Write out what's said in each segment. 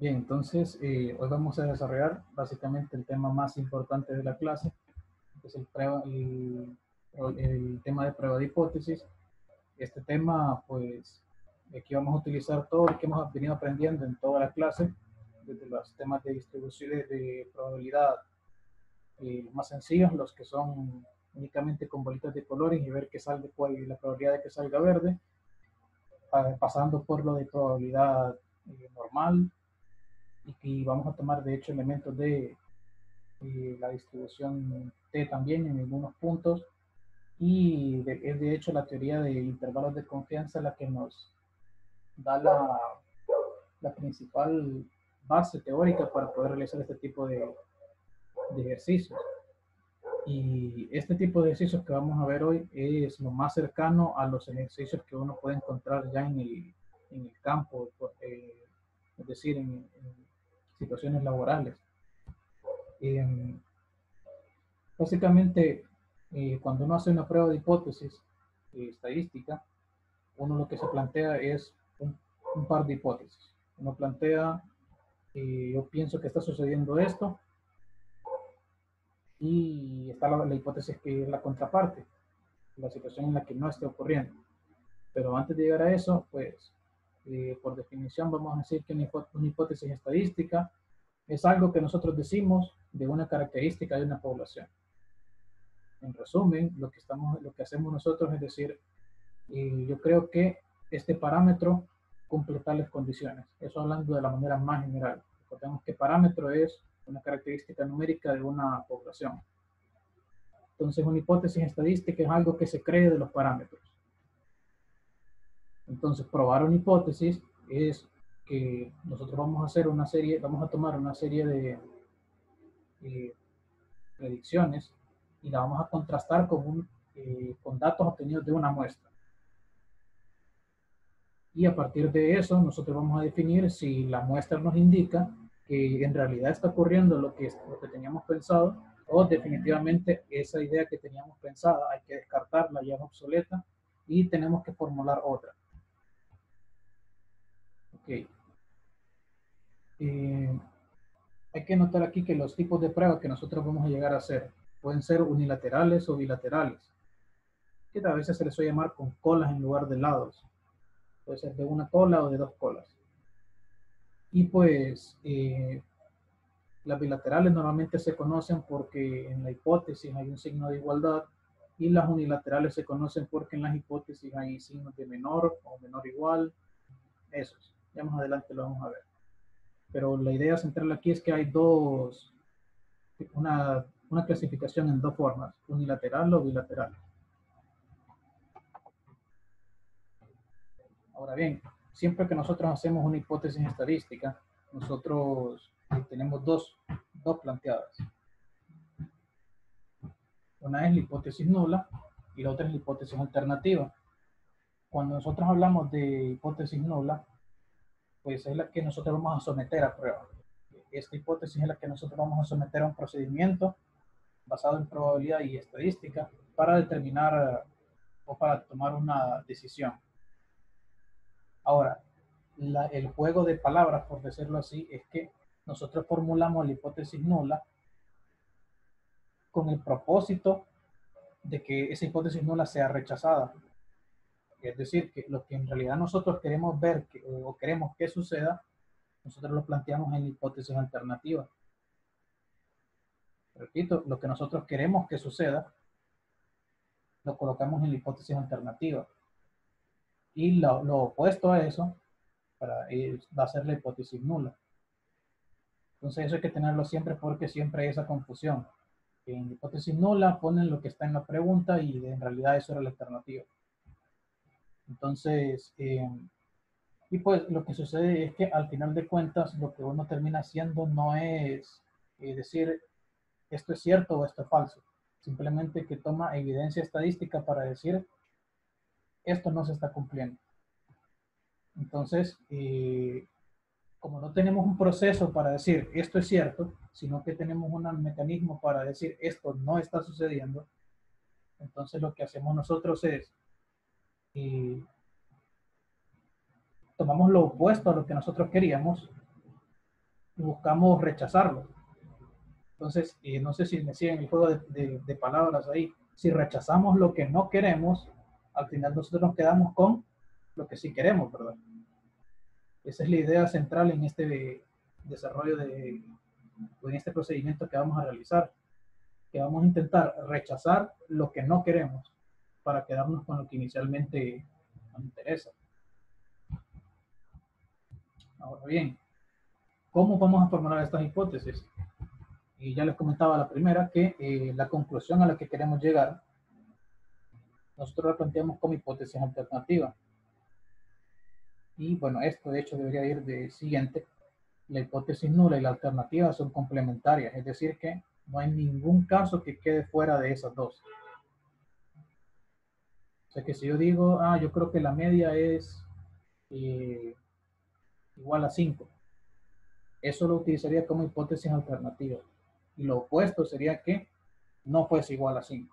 Bien, entonces eh, hoy vamos a desarrollar básicamente el tema más importante de la clase, que es el, prueba, el, el, tema de prueba de hipótesis. Este tema, pues, aquí vamos a utilizar todo lo que hemos venido aprendiendo en toda la clase, desde los temas de distribución de probabilidad eh, más sencillos, los que son únicamente con bolitas de colores y ver qué sale, cuál es la probabilidad de que salga verde, pasando por lo de probabilidad eh, normal, y vamos a tomar de hecho elementos de eh, la distribución T también en algunos puntos y es de hecho la teoría de intervalos de confianza la que nos da la, la principal base teórica para poder realizar este tipo de, de ejercicios. Y este tipo de ejercicios que vamos a ver hoy es lo más cercano a los ejercicios que uno puede encontrar ya en el, en el campo, eh, es decir, en, en, situaciones laborales. Em, básicamente, eh, cuando uno hace una prueba de hipótesis eh, estadística, uno lo que se plantea es un, par de hipótesis. Uno plantea, eh, yo pienso que está sucediendo esto, y está la, la, hipótesis que es la contraparte, la situación en la que no esté ocurriendo. Pero antes de llegar a eso, pues eh, por definición vamos a decir que una, hipótesis estadística es algo que nosotros decimos de una característica de una población. En resumen, lo que, estamos, lo que hacemos nosotros es decir, yo creo que este parámetro cumple tales condiciones. Eso hablando de la manera más general. Recordemos que parámetro es una característica numérica de una población. Entonces, una hipótesis estadística es algo que se cree de los parámetros. Entonces, probar una hipótesis es que nosotros vamos a hacer una serie, vamos a tomar una serie de eh, predicciones y la vamos a contrastar con, un, eh, con datos obtenidos de una muestra. Y a partir de eso, nosotros vamos a definir si la muestra nos indica que en realidad está ocurriendo lo que, lo que teníamos pensado o definitivamente esa idea que teníamos pensada hay que descartarla, ya es obsoleta y tenemos que formular otra. Ok. Eh, hay que notar aquí que los tipos de pruebas que nosotros vamos a llegar a hacer pueden ser unilaterales o bilaterales, que a veces se les suele llamar con colas en lugar de lados. Puede ser de una cola o de dos colas. Y pues eh, las bilaterales normalmente se conocen porque en la hipótesis hay un signo de igualdad y las unilaterales se conocen porque en las hipótesis hay signos de menor o menor igual. Esos. Ya más adelante lo vamos a ver. Pero la idea central aquí es que hay dos, una, una clasificación en dos formas, unilateral o bilateral. Ahora bien, siempre que nosotros hacemos una hipótesis estadística, nosotros tenemos dos, dos planteadas. Una es la hipótesis nula y la otra es la hipótesis alternativa. Cuando nosotros hablamos de hipótesis nula, pues es la que nosotros vamos a someter a prueba. Esta hipótesis es la que nosotros vamos a someter a un procedimiento basado en probabilidad y estadística para determinar o para tomar una decisión. Ahora, el juego de palabras, por decirlo así, es que nosotros formulamos la hipótesis nula con el propósito de que esa hipótesis nula sea rechazada. Es decir, que lo que en realidad nosotros queremos ver que, o queremos que suceda, nosotros lo planteamos en hipótesis alternativa. Repito, lo que nosotros queremos que suceda, lo colocamos en la hipótesis alternativa. Y lo, opuesto a eso para, va a ser la hipótesis nula. Entonces eso hay que tenerlo siempre porque siempre hay esa confusión. En hipótesis nula ponen lo que está en la pregunta y en realidad eso era la alternativa. Entonces, eh, y pues lo que sucede es que al final de cuentas lo que uno termina haciendo no es eh, decir esto es cierto o esto es falso. Simplemente que toma evidencia estadística para decir esto no se está cumpliendo. Entonces, eh, como no tenemos un proceso para decir esto es cierto, sino que tenemos un mecanismo para decir esto no está sucediendo, entonces lo que hacemos nosotros es tomamos lo opuesto a lo que nosotros queríamos y buscamos rechazarlo. Entonces, eh, no sé si me siguen el juego de, de, palabras ahí. Si rechazamos lo que no queremos, al final nosotros nos quedamos con lo que sí queremos, ¿verdad? Esa es la idea central en este desarrollo de, en este procedimiento que vamos a realizar, que vamos a intentar rechazar lo que no queremos para quedarnos con lo que inicialmente nos interesa. Ahora bien, ¿cómo vamos a formular estas hipótesis? Y ya les comentaba la primera que eh, la conclusión a la que queremos llegar, nosotros la planteamos como hipótesis alternativa. Y bueno, esto de hecho debería ir de siguiente. La hipótesis nula y la alternativa son complementarias, es decir que no hay ningún caso que quede fuera de esas dos. Sea que si yo digo, ah, yo creo que la media es eh, igual a 5, eso lo utilizaría como hipótesis alternativa. Y lo opuesto sería que no fuese igual a 5.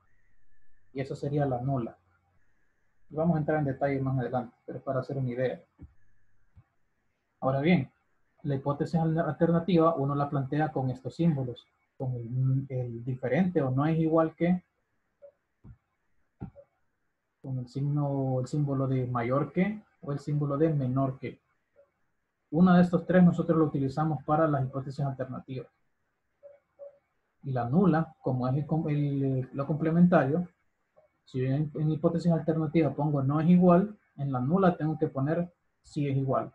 Y eso sería la nula. Vamos a entrar en detalle más adelante, pero para hacer una idea. Ahora bien, la hipótesis alternativa uno la plantea con estos símbolos, con el, diferente o no es igual que, con el signo, el símbolo de mayor que o el símbolo de menor que. Uno de estos tres nosotros lo utilizamos para las hipótesis alternativas. Y la nula, como es el, lo complementario, si en, hipótesis alternativa pongo no es igual, en la nula tengo que poner sí es igual.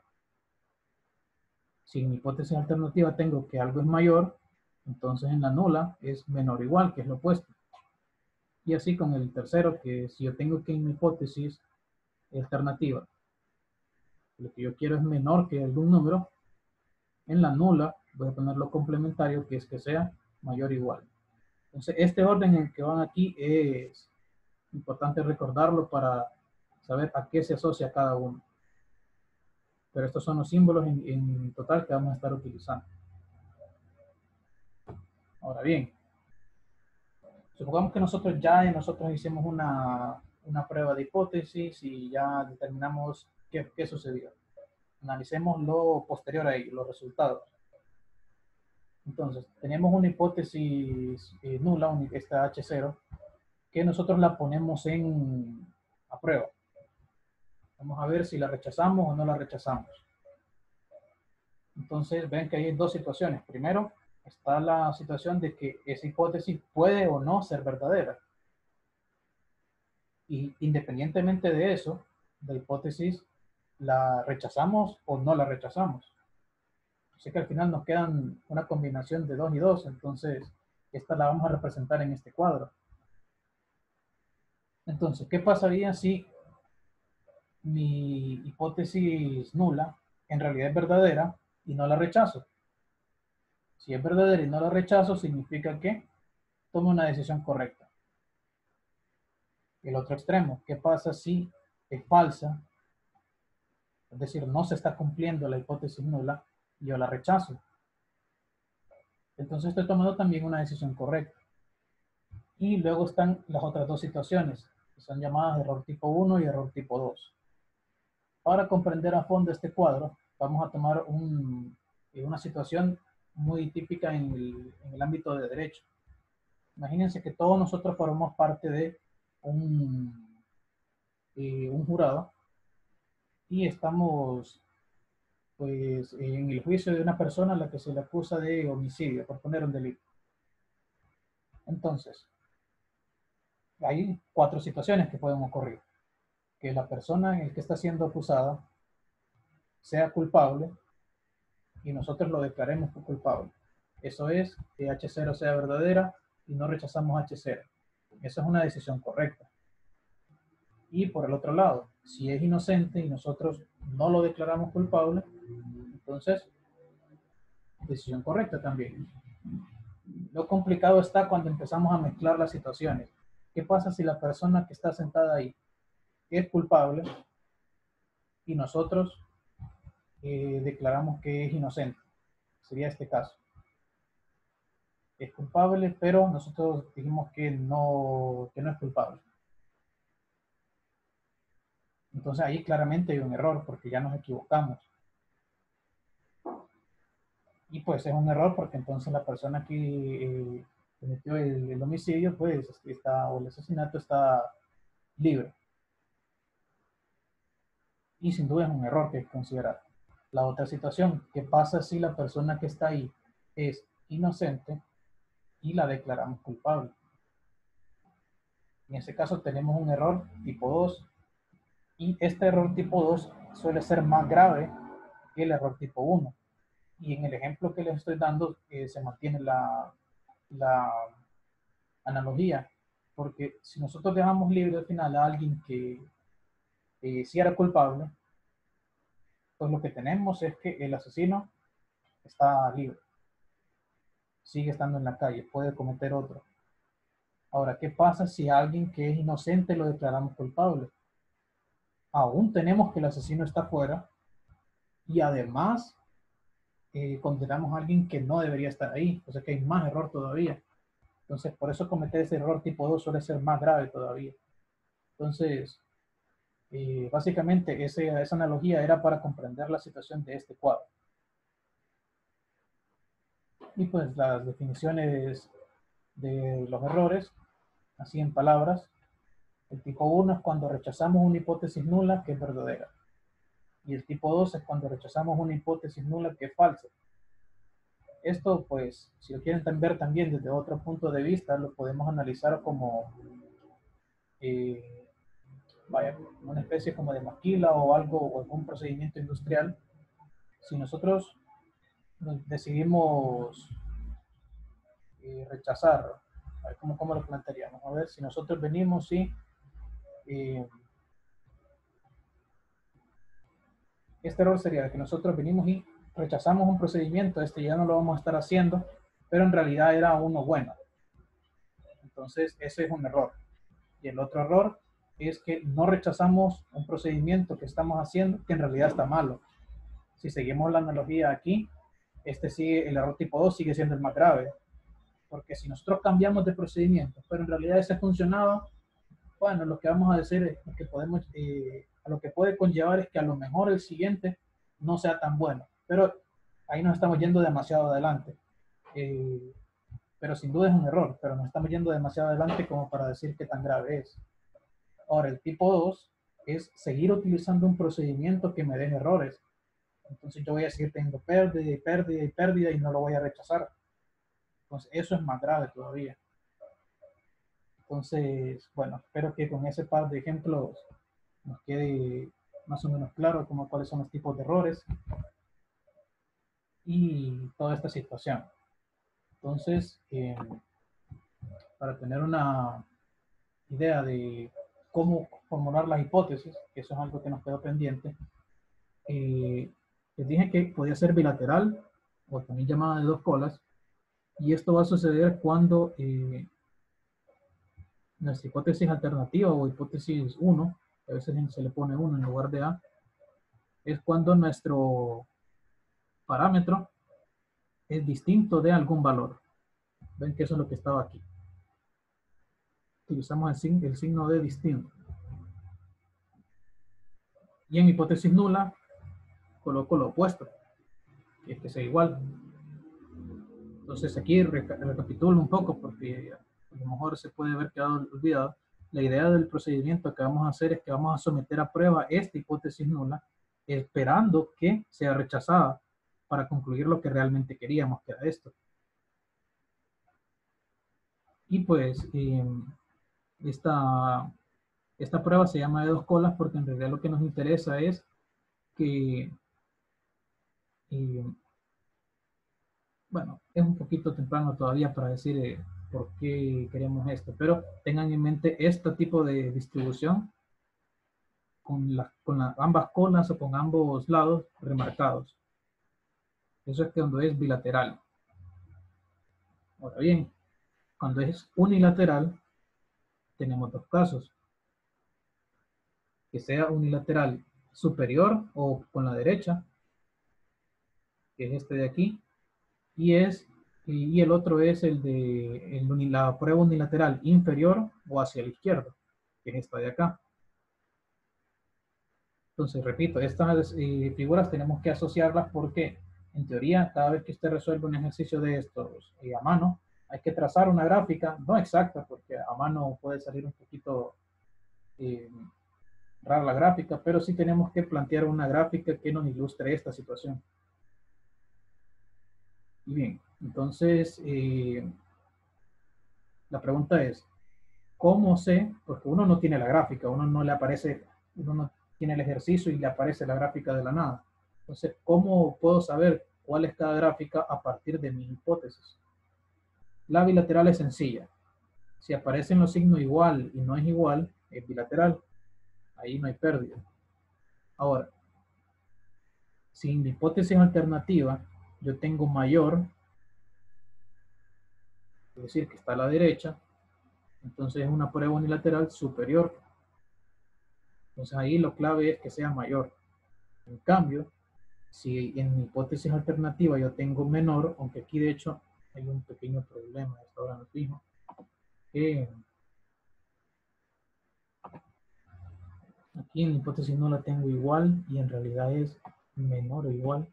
Si en hipótesis alternativa tengo que algo es mayor, entonces en la nula es menor igual, que es lo opuesto. Y así con el tercero, que si yo tengo que en mi hipótesis alternativa, lo que yo quiero es menor que algún número, en la nula voy a poner lo complementario, que es que sea mayor o igual. Entonces, este orden en el que van aquí es importante recordarlo para saber a qué se asocia cada uno. Pero estos son los símbolos en, total que vamos a estar utilizando. Ahora bien, supongamos que nosotros ya nosotros hicimos una, una prueba de hipótesis y ya determinamos qué, qué sucedió. Analicemos lo posterior a ello, los resultados. Entonces, tenemos una hipótesis eh, nula, esta H0, que nosotros la ponemos en a prueba. Vamos a ver si la rechazamos o no la rechazamos. Entonces, ven que hay dos situaciones. Primero, está la situación de que esa hipótesis puede o no ser verdadera. Y independientemente de eso, la hipótesis, ¿la rechazamos o no la rechazamos? Así que al final nos quedan una combinación de dos y dos, entonces esta la vamos a representar en este cuadro. Entonces, ¿qué pasaría si mi hipótesis nula en realidad es verdadera y no la rechazo. Si es verdadera y no la rechazo, significa que tomo una decisión correcta. El otro extremo, ¿qué pasa si es falsa? Es decir, no se está cumpliendo la hipótesis nula y yo la rechazo. Entonces estoy tomando también una decisión correcta. Y luego están las otras dos situaciones, que son llamadas error tipo 1 y error tipo 2. Para comprender a fondo este cuadro, vamos a tomar una situación muy típica en el, ámbito de derecho. Imagínense que todos nosotros formamos parte de un, eh, un jurado y estamos pues en el juicio de una persona a la que se le acusa de homicidio, por poner un delito. Entonces, hay cuatro situaciones que pueden ocurrir que la persona en el que está siendo acusada sea culpable y nosotros lo declaremos culpable. Eso es que H0 sea verdadera y no rechazamos H0. Esa es una decisión correcta. Y por el otro lado, si es inocente y nosotros no lo declaramos culpable, entonces, decisión correcta también. Lo complicado está cuando empezamos a mezclar las situaciones. ¿Qué pasa si la persona que está sentada ahí es culpable y nosotros eh, declaramos que es inocente. Sería este caso. Es culpable, pero nosotros dijimos que no, que no es culpable. Entonces ahí claramente hay un error porque ya nos equivocamos. Y pues es un error porque entonces la persona que eh, cometió el, homicidio, pues está, o el asesinato está libre. Y sin duda es un error que considerar. La otra situación, ¿qué pasa si la persona que está ahí es inocente y la declaramos culpable? En ese caso tenemos un error tipo 2 y este error tipo 2 suele ser más grave que el error tipo 1. Y en el ejemplo que les estoy dando eh, se mantiene la, la analogía, porque si nosotros dejamos libre al final a alguien que eh, si era culpable, pues lo que tenemos es que el asesino está libre, sigue estando en la calle, puede cometer otro. Ahora, ¿qué pasa si alguien que es inocente lo declaramos culpable? Aún tenemos que el asesino está fuera y además eh, condenamos a alguien que no debería estar ahí. O sea que hay más error todavía. Entonces, por eso cometer ese error tipo 2 suele ser más grave todavía. Entonces, eh, básicamente ese, esa analogía era para comprender la situación de este cuadro. Y pues las definiciones de los errores, así en palabras. El tipo 1 es cuando rechazamos una hipótesis nula que es verdadera. Y el tipo 2 es cuando rechazamos una hipótesis nula que es falsa. Esto, pues, si lo quieren ver también desde otro punto de vista, lo podemos analizar como, eh, vaya, una especie como de maquila o algo, o algún procedimiento industrial. Si nosotros decidimos eh, rechazar, ¿cómo, ¿cómo, lo plantearíamos? A ver, si nosotros venimos y eh, este error sería que nosotros venimos y rechazamos un procedimiento, este ya no lo vamos a estar haciendo, pero en realidad era uno bueno. Entonces, ese es un error. Y el otro error es que no rechazamos un procedimiento que estamos haciendo que en realidad está malo. Si seguimos la analogía aquí, este sigue, el error tipo 2 sigue siendo el más grave. Porque si nosotros cambiamos de procedimiento, pero en realidad ese funcionaba, bueno, lo que vamos a decir es que podemos, eh, lo que puede conllevar es que a lo mejor el siguiente no sea tan bueno. Pero ahí nos estamos yendo demasiado adelante. Eh, pero sin duda es un error, pero nos estamos yendo demasiado adelante como para decir qué tan grave es. Ahora, el tipo 2 es seguir utilizando un procedimiento que me deje errores. Entonces yo voy a seguir teniendo pérdida y pérdida y pérdida y no lo voy a rechazar. Entonces eso es más grave todavía. Entonces, bueno, espero que con ese par de ejemplos nos quede más o menos claro como cuáles son los tipos de errores y toda esta situación. Entonces, eh, para tener una idea de cómo formular las hipótesis, que eso es algo que nos quedó pendiente, eh, les dije que podía ser bilateral o también llamada de dos colas, y esto va a suceder cuando eh, nuestra hipótesis alternativa o hipótesis 1, a veces se le pone 1 en lugar de A, es cuando nuestro parámetro es distinto de algún valor. Ven que eso es lo que estaba aquí. El, signo, el signo de distinto. Y en hipótesis nula, coloco lo opuesto, que es que sea igual. Entonces aquí recapitulo un poco porque a lo mejor se puede haber quedado olvidado, la idea del procedimiento que vamos a hacer es que vamos a someter a prueba esta hipótesis nula, esperando que sea rechazada para concluir lo que realmente queríamos, que era esto. Y pues em, esta, esta prueba se llama de dos colas porque en realidad lo que nos interesa es que, em, bueno, es un poquito temprano todavía para decir eh, por qué queremos esto, pero tengan en mente este tipo de distribución con, la, con ambas colas o con ambos lados remarcados. Eso es cuando es bilateral. Ahora bien, cuando es unilateral, tenemos dos casos. Que sea unilateral superior o con la derecha, que es este de aquí, y es y el otro es el de el, la prueba unilateral inferior o hacia la izquierda, que es esta de acá. Entonces, repito, estas eh, figuras tenemos que asociarlas porque en teoría, cada vez que usted resuelve un ejercicio de estos y a mano, hay que trazar una gráfica, no exacta, porque a mano puede salir un poquito eh, rara la gráfica, pero sí tenemos que plantear una gráfica que nos ilustre esta situación. Y bien, entonces, eh, la pregunta es, ¿cómo sé? Porque uno no tiene la gráfica, uno no le aparece, uno no tiene el ejercicio y le aparece la gráfica de la nada. Entonces, ¿cómo puedo saber cuál es cada gráfica a partir de mi hipótesis? La bilateral es sencilla. Si aparecen los signos igual y no es igual, es bilateral. Ahí no hay pérdida. Ahora, si en mi hipótesis alternativa yo tengo mayor, es decir, que está a la derecha, entonces es una prueba unilateral superior. Entonces ahí lo clave es que sea mayor. En cambio, si en hipótesis alternativa yo tengo menor, aunque aquí de hecho hay un pequeño problema, esto ahora no fijo, aquí en la hipótesis no la tengo igual y en realidad es menor o igual.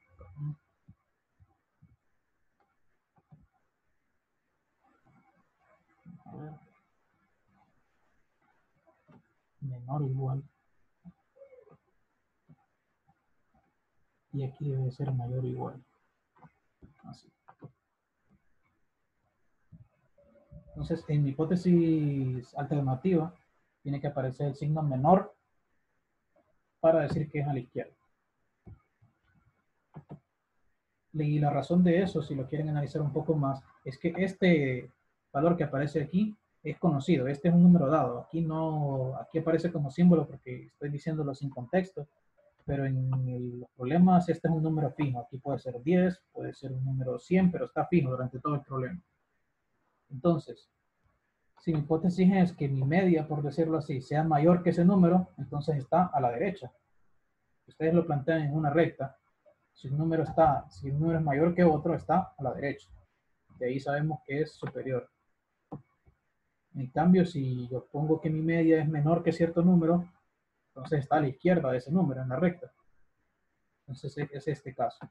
Menor o igual. Y aquí debe ser mayor o igual. Así. Entonces, en mi hipótesis alternativa, tiene que aparecer el signo menor para decir que es a la izquierda. Y la razón de eso, si lo quieren analizar un poco más, es que este valor que aparece aquí es conocido. Este es un número dado. Aquí no, aquí aparece como símbolo porque estoy diciéndolo sin contexto, pero en los problemas este es un número fijo. Aquí puede ser 10, puede ser un número 100, pero está fijo durante todo el problema. Entonces, si mi hipótesis es que mi media, por decirlo así, sea mayor que ese número, entonces está a la derecha. Ustedes lo plantean en una recta. Si un número está, si un número es mayor que otro, está a la derecha. De ahí sabemos que es superior. En cambio, si yo pongo que mi media es menor que cierto número, entonces está a la izquierda de ese número, en la recta. Entonces es este caso.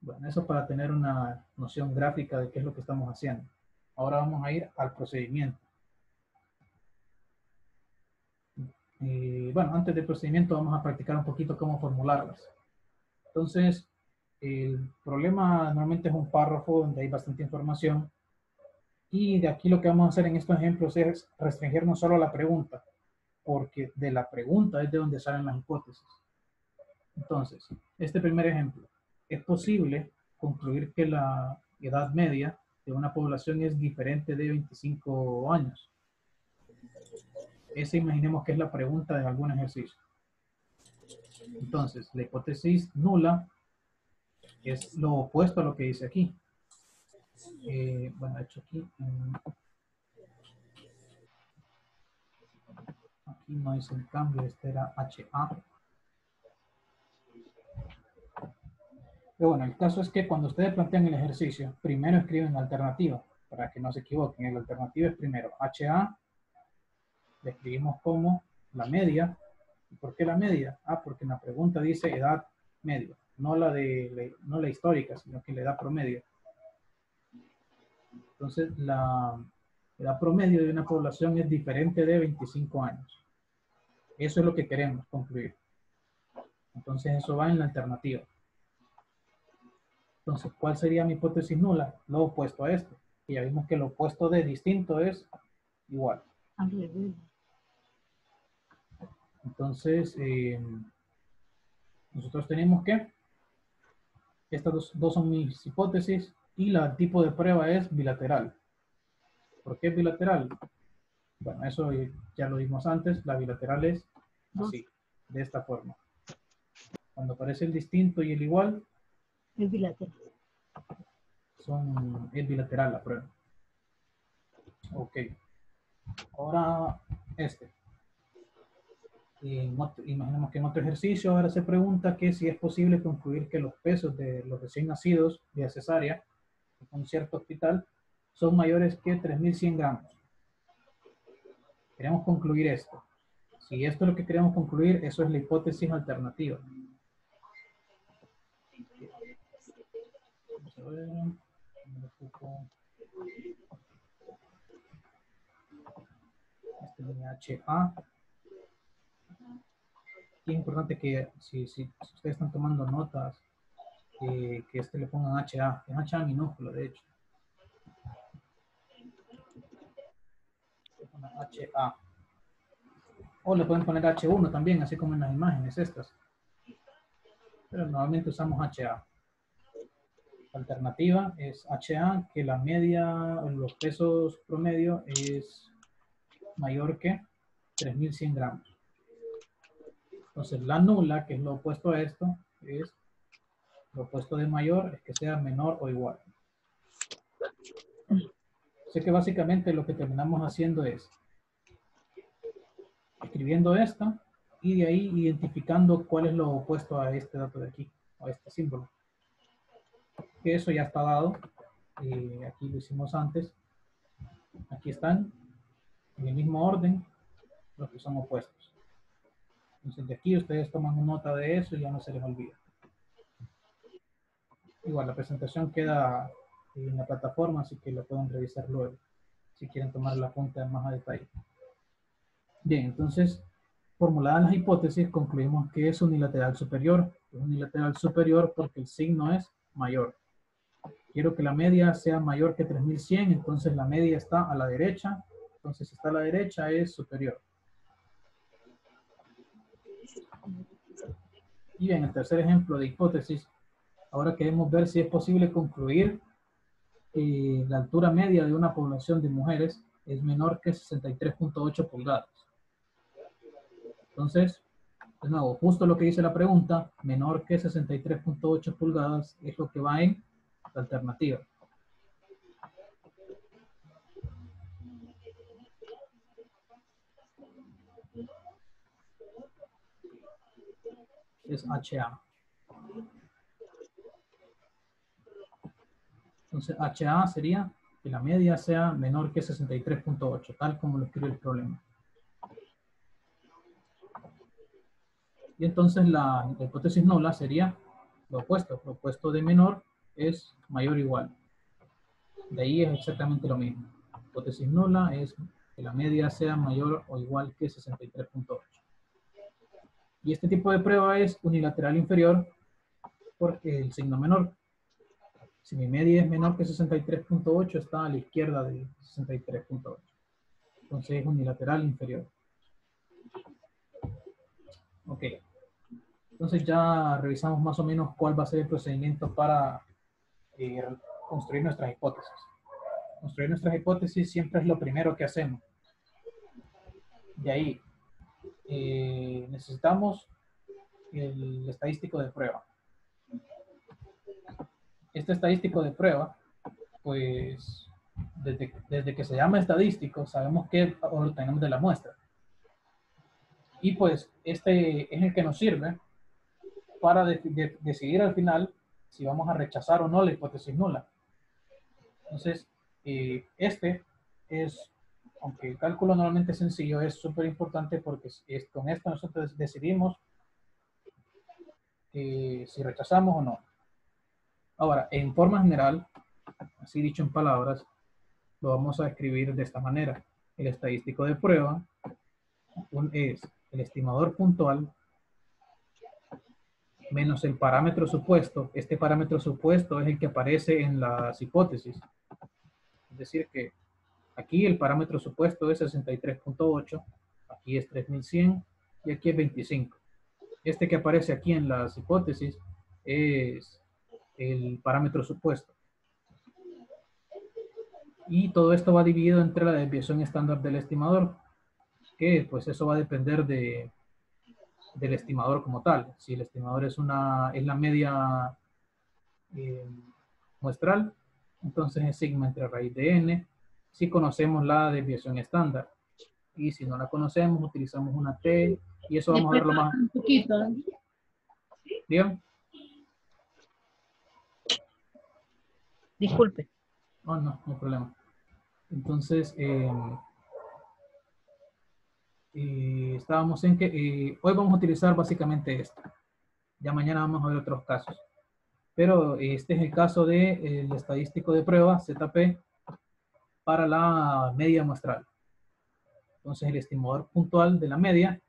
Bueno, eso para tener una noción gráfica de qué es lo que estamos haciendo. Ahora vamos a ir al procedimiento. bueno, antes del procedimiento vamos a practicar un poquito cómo formularlas. Entonces, el problema normalmente es un párrafo donde hay bastante información. Y de aquí lo que vamos a hacer en estos ejemplos es restringirnos solo a la pregunta, porque de la pregunta es de donde salen las hipótesis. Entonces, este primer ejemplo. Es posible concluir que la edad media de una población es diferente de 25 años. Esa imaginemos que es la pregunta de algún ejercicio. Entonces, la hipótesis nula es lo opuesto a lo que dice aquí. Eh, bueno, hecho aquí. aquí no hice el cambio, este era HA. Pero bueno, el caso es que cuando ustedes plantean el ejercicio, primero escriben la alternativa, para que no se equivoquen. El alternativa es primero HA, le escribimos como la media. ¿Y por qué la media? Ah, porque en la pregunta dice edad media, no la, de, no la histórica, sino que la edad promedio. Entonces, la edad promedio de una población es diferente de 25 años. Eso es lo que queremos concluir. Entonces, eso va en la alternativa. Entonces, ¿cuál sería mi hipótesis nula? Lo opuesto a esto. Y ya vimos que lo opuesto de distinto es igual. Entonces, eh, nosotros tenemos que, estas dos, son mis hipótesis y el tipo de prueba es bilateral. ¿Por qué bilateral? Bueno, eso ya lo vimos antes. La bilateral es así, de esta forma. Cuando aparece el distinto y el igual, es bilateral. Son, es bilateral la prueba. Ok. Ahora, este. imaginemos que en otro ejercicio ahora se pregunta que si es posible concluir que los pesos de los recién nacidos vía cesárea en un cierto hospital son mayores que 3.100 gramos. Queremos concluir esto. Si esto es lo que queremos concluir, eso es la hipótesis alternativa. Vamos Este es HA. Es importante que si, si, ustedes están tomando notas, que este le pongan HA. Es HA minúsculo, de hecho. HA. O le pueden poner H1 también, así como en las imágenes estas. Pero normalmente usamos HA. Alternativa es HA, que la media, los pesos promedio es mayor que 3100 gramos. Entonces la nula, que es lo opuesto a esto, es lo opuesto de mayor, es que sea menor o igual. Así que básicamente lo que terminamos haciendo es escribiendo esto y de ahí identificando cuál es lo opuesto a este dato de aquí, a este símbolo. Que eso ya está dado. Eh, aquí lo hicimos antes. Aquí están, en el mismo orden, los que son opuestos. Entonces de aquí ustedes toman nota de eso y ya no se les olvida. Igual la presentación queda en la plataforma, así que lo pueden revisar luego, si quieren tomar la punta más a detalle. Bien, entonces, formuladas las hipótesis, concluimos que es unilateral superior. Es unilateral superior porque el signo es mayor. Quiero que la media sea mayor que 3100, entonces la media está a la derecha. Entonces, si está a la derecha, es superior. Y bien, el tercer ejemplo de hipótesis, ahora queremos ver si es posible concluir que la altura media de una población de mujeres es menor que 63.8 pulgadas. Entonces, de nuevo, justo lo que dice la pregunta, menor que 63.8 pulgadas es lo que va en la alternativa. Es HA. Entonces, HA sería que la media sea menor que 63.8, tal como lo escribe el problema. Y entonces la, hipótesis nula sería lo opuesto. Lo opuesto de menor es mayor o igual. De ahí es exactamente lo mismo. hipótesis nula es que la media sea mayor o igual que 63.8. Y este tipo de prueba es unilateral inferior porque el signo menor. Si mi media es menor que 63.8, está a la izquierda de 63.8. Entonces es unilateral inferior. Ok. Entonces ya revisamos más o menos cuál va a ser el procedimiento para eh, construir nuestras hipótesis. Construir nuestras hipótesis siempre es lo primero que hacemos. De ahí eh, necesitamos el estadístico de prueba. Este estadístico de prueba, pues desde, desde que se llama estadístico, sabemos qué obtenemos de la muestra. Y pues este es el que nos sirve para decidir al final si vamos a rechazar o no la hipótesis nula. Entonces, eh, este es, aunque el cálculo normalmente es sencillo, es súper importante porque es, con esto nosotros decidimos eh, si rechazamos o no. Ahora, en forma general, así dicho en palabras, lo vamos a escribir de esta manera. El estadístico de prueba es el estimador puntual menos el parámetro supuesto. Este parámetro supuesto es el que aparece en las hipótesis. Es decir que aquí el parámetro supuesto es 63.8, aquí es 3100 y aquí es 25. Este que aparece aquí en las hipótesis es el parámetro supuesto. Y todo esto va dividido entre la desviación estándar del estimador, que pues eso va a depender de, del estimador como tal. Si el estimador es, una, es la media eh, muestral, entonces es sigma entre raíz de n. Si conocemos la desviación estándar. Y si no la conocemos, utilizamos una t. Y eso vamos a verlo más. Un poquito. ¿Bien? Disculpe. Oh, no, no hay problema. Entonces, eh, y estábamos en que hoy vamos a utilizar básicamente esto. Ya mañana vamos a ver otros casos. pero este es el caso del de, estadístico de prueba, ZP, para la media muestral. Entonces el estimador puntual de la media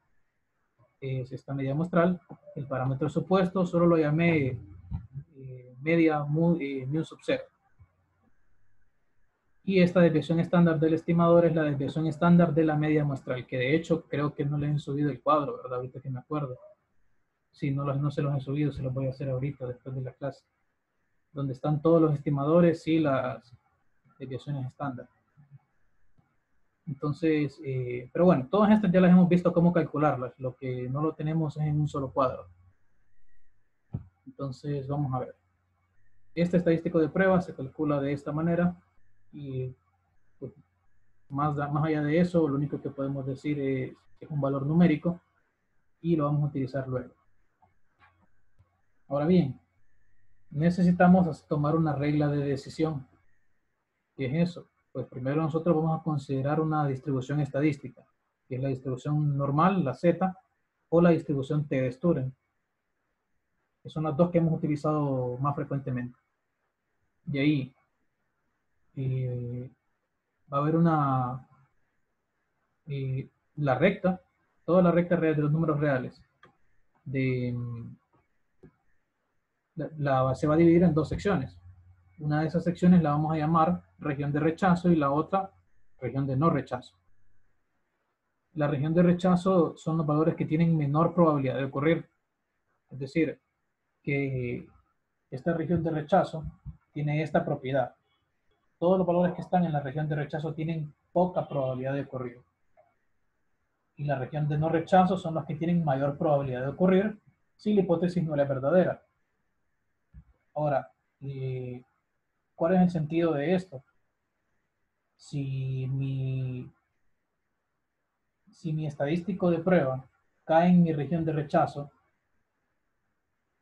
es esta media muestral. El parámetro supuesto solo lo llamé eh, media mu, eh, sub 0. Y esta desviación estándar del estimador es la desviación estándar de la media muestral, que de hecho creo que no le han subido el cuadro, ¿verdad? Ahorita que me acuerdo. Si no, no se los he subido, se los voy a hacer ahorita después de la clase. Donde están todos los estimadores y las desviaciones estándar. Entonces, eh, pero bueno, todas estas ya las hemos visto cómo calcularlas. Lo que no lo tenemos es en un solo cuadro. Entonces, vamos a ver. Este estadístico de prueba se calcula de esta manera y pues, más, más allá de eso, lo único que podemos decir es, es un valor numérico y lo vamos a utilizar luego. Ahora bien, necesitamos tomar una regla de decisión. ¿Qué es eso? Pues primero nosotros vamos a considerar una distribución estadística, que es la distribución normal, la Z, o la distribución T de Sturen. Que son las dos que hemos utilizado más frecuentemente. Y ahí eh, va a haber una, eh, la recta, toda la recta de los números reales, de, la, se va a dividir en dos secciones. Una de esas secciones la vamos a llamar región de rechazo y la otra región de no rechazo. La región de rechazo son los valores que tienen menor probabilidad de ocurrir. Es decir, que esta región de rechazo tiene esta propiedad. Todos los valores que están en la región de rechazo tienen poca probabilidad de ocurrir. Y la región de no rechazo son los que tienen mayor probabilidad de ocurrir si la hipótesis no es verdadera. Ahora, eh, ¿cuál es el sentido de esto? si mi, si mi estadístico de prueba cae en mi región de rechazo,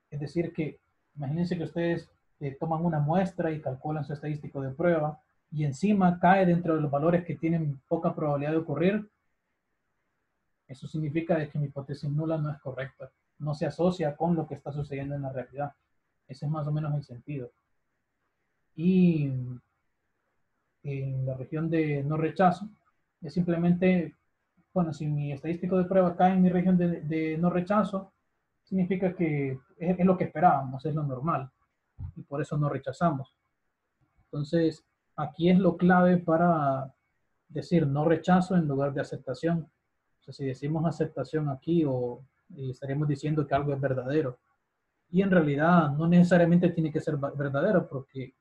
es decir que, imagínense que ustedes eh, toman una muestra y calculan su estadístico de prueba y encima cae dentro de los valores que tienen poca probabilidad de ocurrir, eso significa que mi hipótesis nula no es correcta, no se asocia con lo que está sucediendo en la realidad. Ese es más o menos el sentido. Y en la región de no rechazo, es simplemente, bueno, si mi estadístico de prueba cae en mi región de, no rechazo, significa que es, lo que esperábamos, es lo normal, y por eso no rechazamos. Entonces, aquí es lo clave para decir no rechazo en lugar de aceptación. Si decimos aceptación aquí, o estaríamos diciendo que algo es verdadero. Y en realidad no necesariamente tiene que ser verdadero, porque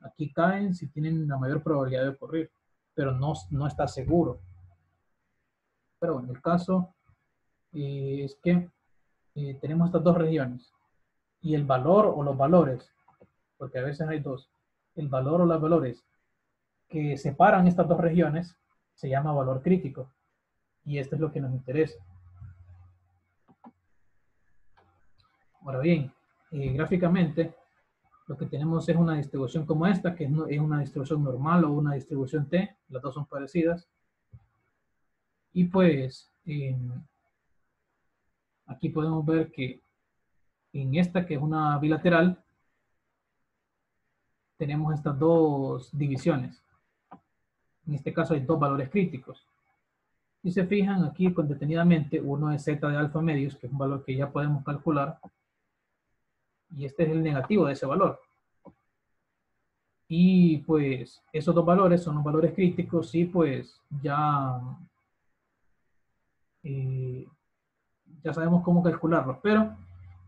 Aquí caen si tienen la mayor probabilidad de ocurrir, pero no, no está seguro. Pero bueno, el caso eh, es que eh, tenemos estas dos regiones y el valor o los valores, porque a veces hay dos, el valor o los valores que separan estas dos regiones se llama valor crítico y esto es lo que nos interesa. Ahora bien, eh, gráficamente lo que tenemos es una distribución como esta, que es una distribución normal o una distribución T, las dos son parecidas. Y pues, aquí podemos ver que en esta, que es una bilateral, tenemos estas dos divisiones. En este caso hay dos valores críticos. Si se fijan aquí con detenidamente, uno es z de alfa medios, que es un valor que ya podemos calcular, y este es el negativo de ese valor. Y pues esos dos valores son los valores críticos y pues ya, eh, ya sabemos cómo calcularlos, pero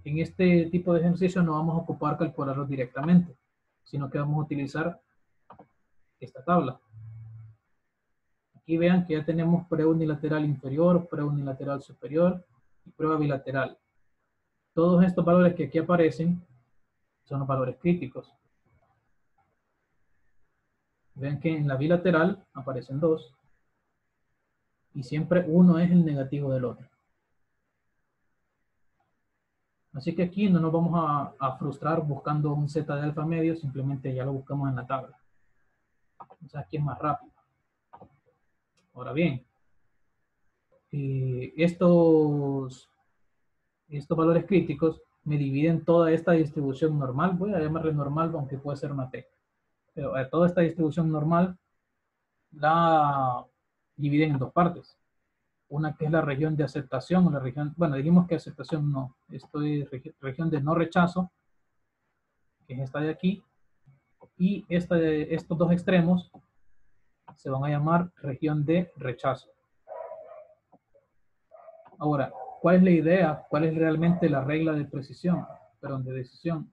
en este tipo de ejercicio no vamos a ocupar calcularlos directamente, sino que vamos a utilizar esta tabla. Aquí vean que ya tenemos prueba unilateral inferior, prueba unilateral superior y prueba bilateral. Todos estos valores que aquí aparecen son los valores críticos. Vean que en la bilateral aparecen dos y siempre uno es el negativo del otro. Así que aquí no nos vamos a, frustrar buscando un z de alfa medio, simplemente ya lo buscamos en la tabla. O sea, aquí es más rápido. Ahora bien, eh, estos estos valores críticos me dividen toda esta distribución normal, voy a llamarle normal, aunque puede ser una T, pero a toda esta distribución normal la dividen en dos partes. Una que es la región de aceptación, la región, bueno, dijimos que aceptación no, esto es región de no rechazo, que es esta de aquí, y esta estos dos extremos se van a llamar región de rechazo. Ahora, ¿cuál es la idea? ¿Cuál es realmente la regla de precisión? Perdón, de decisión.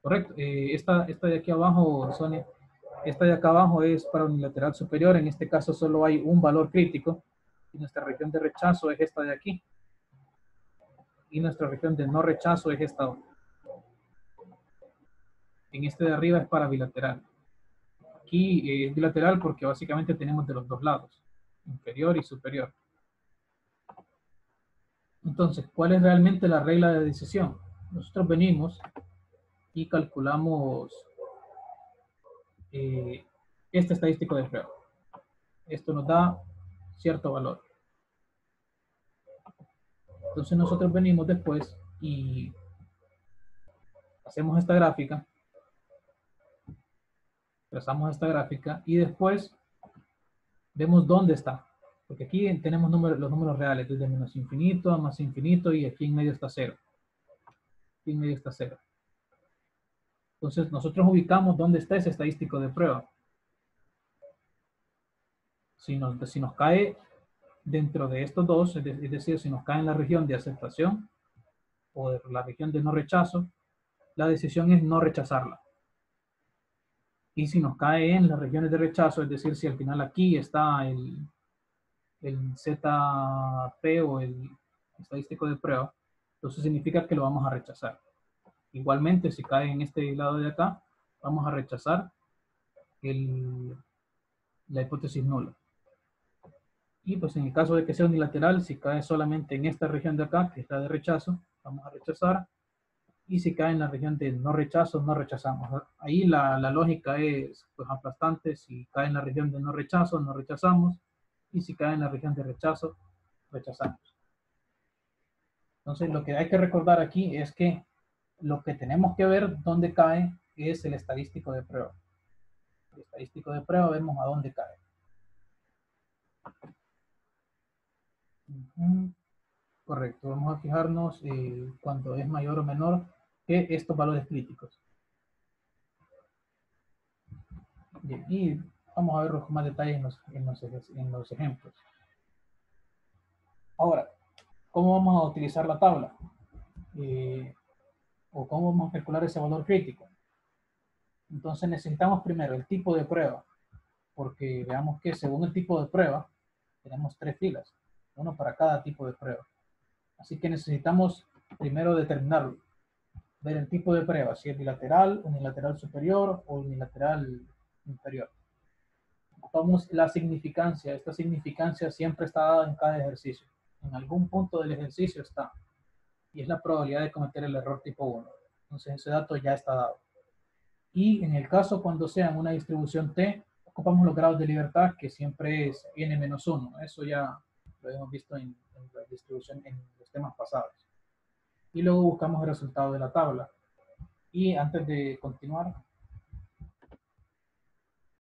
Correcto. Eh, esta de aquí abajo, Sonia, esta de acá abajo es para unilateral superior. En este caso solo hay un valor crítico. Y nuestra región de rechazo es esta de aquí. Y nuestra región de no rechazo es esta otra. En este de arriba es para bilateral. Aquí es bilateral porque básicamente tenemos de los dos lados, inferior y superior. Entonces, ¿cuál es realmente la regla de decisión? Nosotros venimos y calculamos eh, este estadístico de prueba. Esto nos da cierto valor. Entonces nosotros venimos después y hacemos esta gráfica, trazamos esta gráfica y después vemos dónde está. Porque aquí tenemos los números reales, desde menos infinito a más infinito y aquí en medio está cero. Aquí en medio está cero. Entonces, nosotros ubicamos dónde está ese estadístico de prueba. Si nos, si nos cae dentro de estos dos, es decir, si nos cae en la región de aceptación o de la región de no rechazo, la decisión es no rechazarla. Y si nos cae en las regiones de rechazo, es decir, si al final aquí está el, el ZP o el estadístico de prueba, entonces significa que lo vamos a rechazar. Igualmente, si cae en este lado de acá, vamos a rechazar la hipótesis nula. Y pues en el caso de que sea unilateral, si cae solamente en esta región de acá, que está de rechazo, vamos a rechazar. Y si cae en la región de no rechazo, no rechazamos. Ahí la, la lógica es pues aplastante. Si cae en la región de no rechazo, no rechazamos. Y si cae en la región de rechazo, rechazamos. Entonces lo que hay que recordar aquí es que lo que tenemos que ver dónde cae es el estadístico de prueba. El estadístico de prueba vemos a dónde cae. Correcto, vamos a fijarnos eh, cuando es mayor o menor que estos valores críticos. Bien, y vamos a ver más detalles en los, en los, en los ejemplos. Ahora, ¿cómo vamos a utilizar la tabla? Eh, o cómo vamos a calcular ese valor crítico. Entonces necesitamos primero el tipo de prueba, porque veamos que según el tipo de prueba, tenemos tres filas, uno para cada tipo de prueba. Así que necesitamos primero determinarlo, ver el tipo de prueba, si es bilateral, unilateral superior o unilateral inferior. Tomamos la significancia, esta significancia siempre está dada en cada ejercicio. En algún punto del ejercicio está y es la probabilidad de cometer el error tipo 1. Entonces ese dato ya está dado. Y en el caso cuando sea en una distribución T, ocupamos los grados de libertad que siempre es n menos 1. Eso ya lo hemos visto en, la distribución en los temas pasados. Y luego buscamos el resultado de la tabla. Y antes de continuar,